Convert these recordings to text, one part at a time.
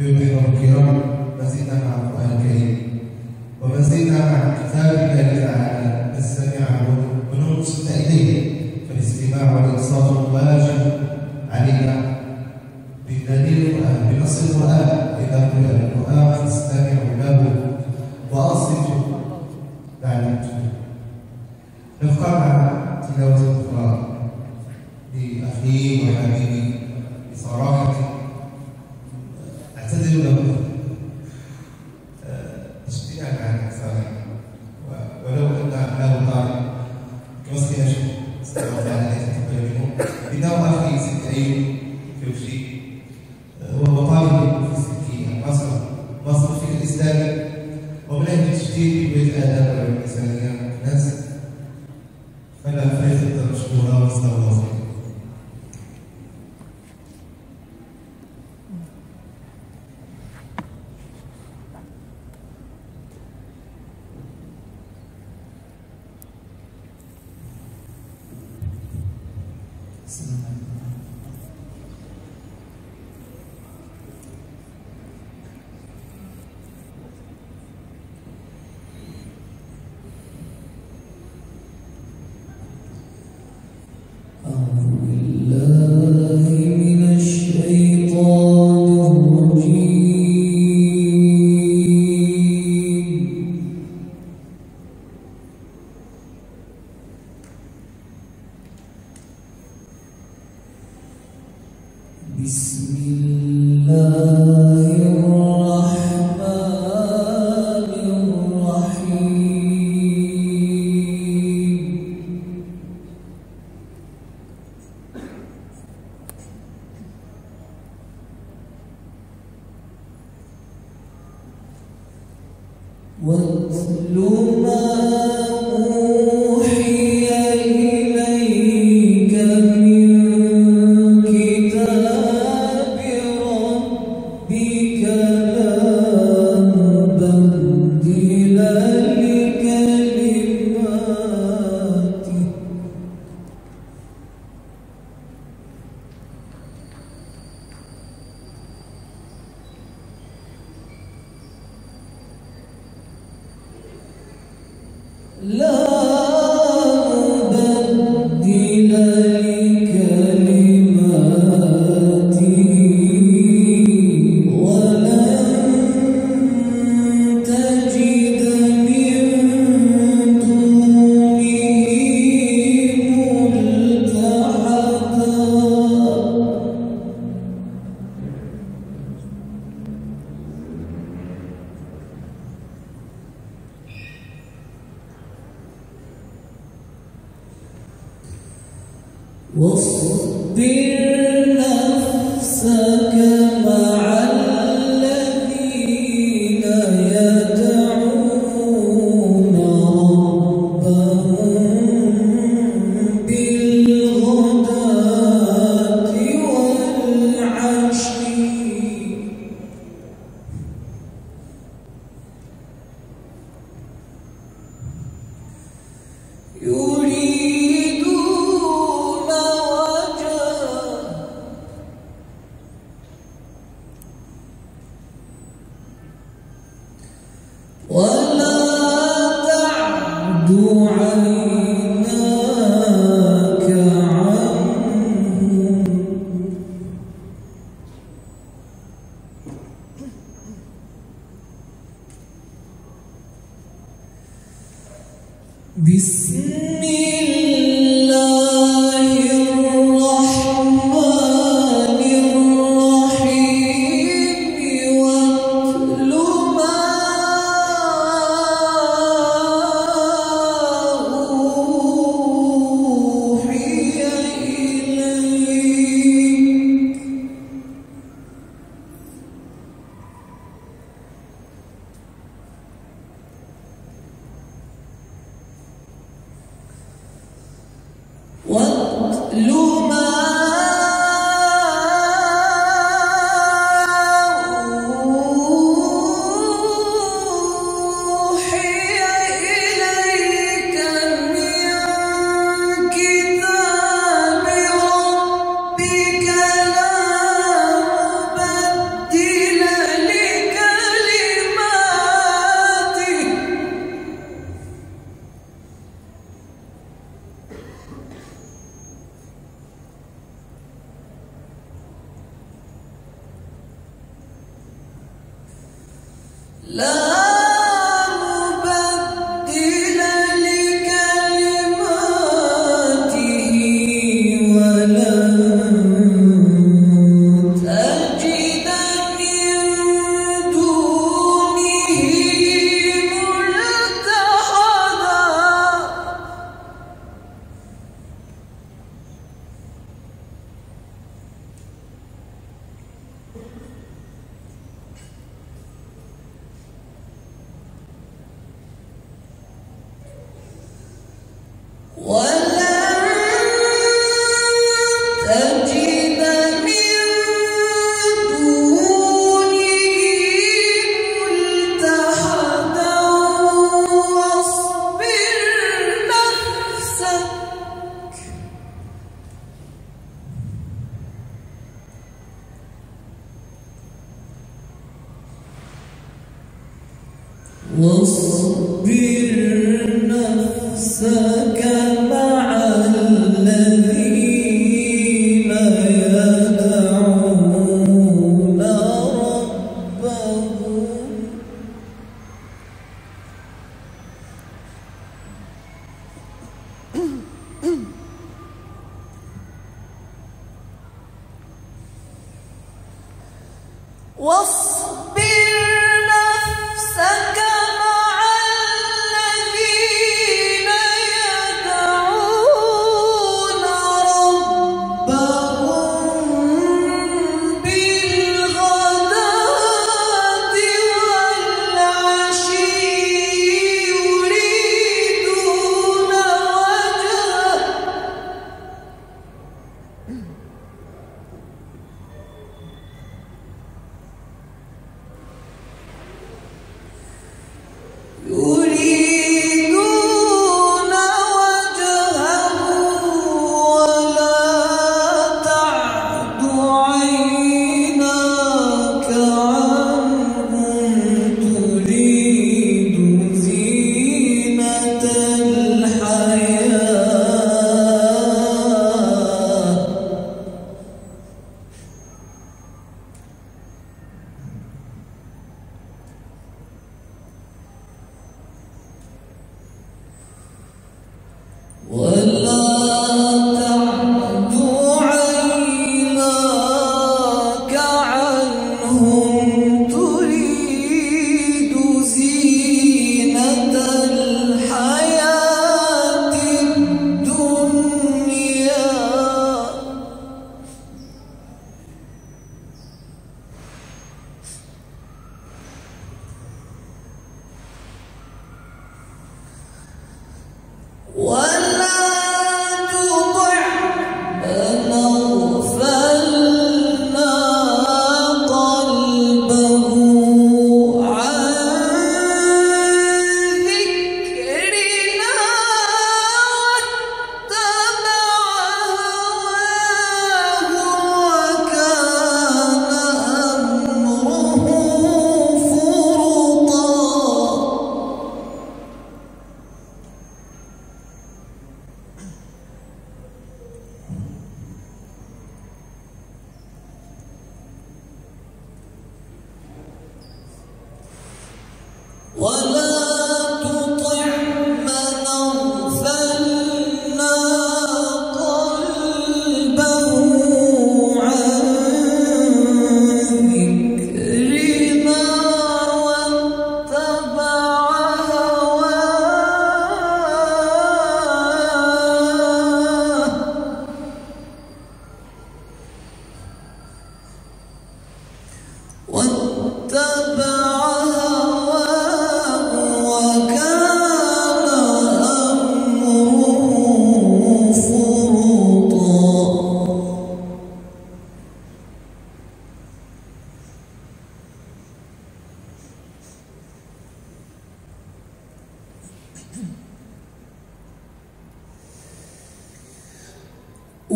أيها الأحبة الكرام ما زلنا مع القرآن الكريم وما زلنا مع كتاب الله تعالى نستمع وننصت إليه فالاستماع والإنصات واجب علينا بدليل القرآن بنص القرآن إذا قرأ القرآن فاستمعوا له وأنصتوا لعلكم نبقى مع تلاوة القرآن لأخي وحبيبي بصراحة trabalhar nesse caminho e não mais que eu واتل ما Love واتل Love. What?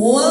我。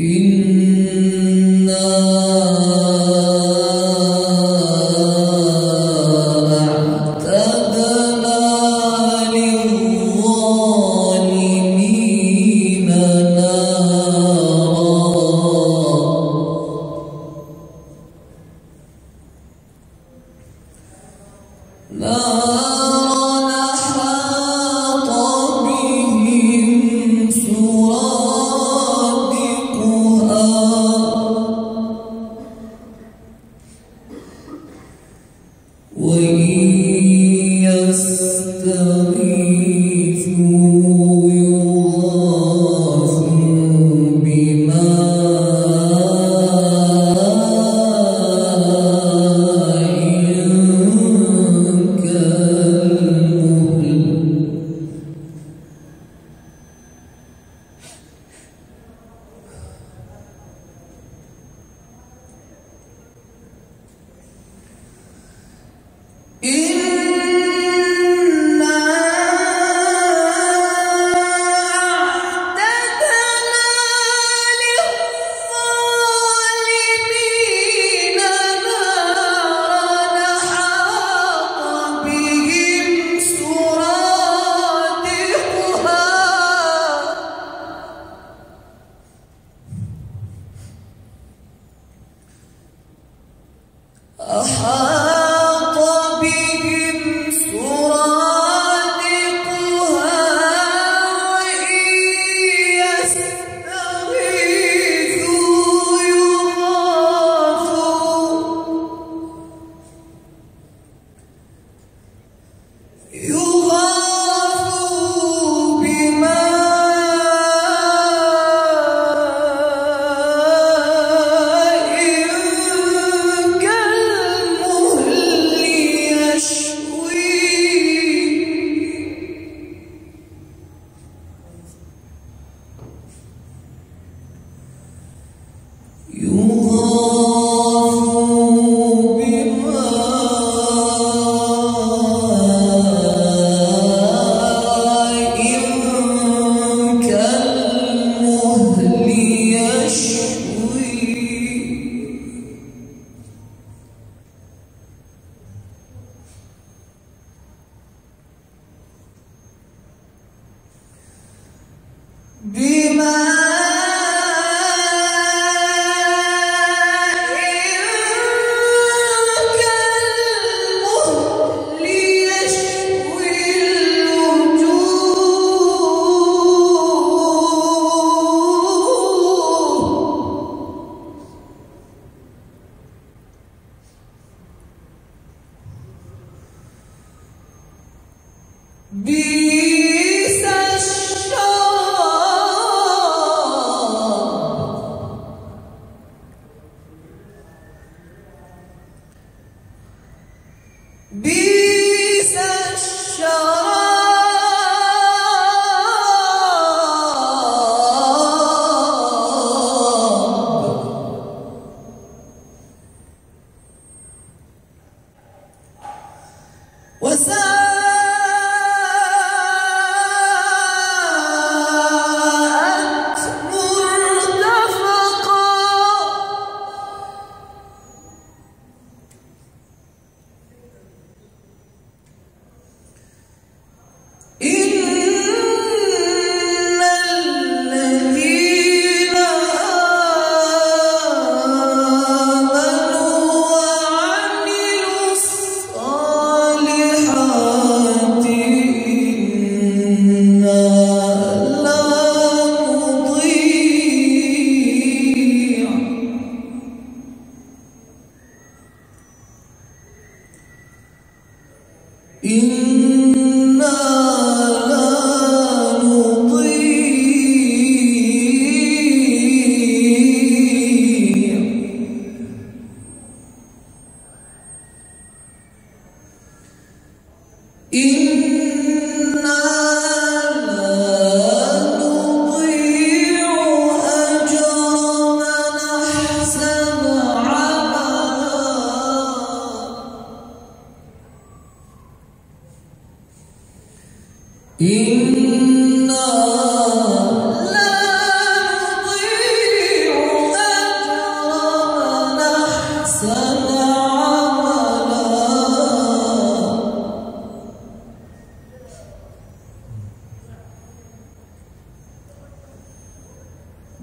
إنا still be.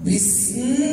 Vishnu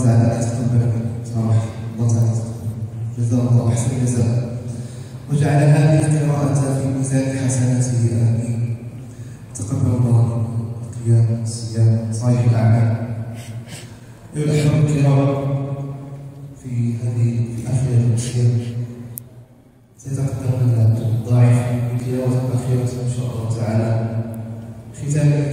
الله تعالى أن يتقبل منه صراحة الله تعالى جزاه الله أحسن الجزاء وجعل هذه القراءة في ميزان حسناته آمين تقبل الله القيام والصيام صالح الأعمال أيها الأحباب الكرام في هذه الأخيرة الأشياء سيتقدم لنا الضعيف بتلاوة الأخيرة إن شاء الله. تعالى ختاما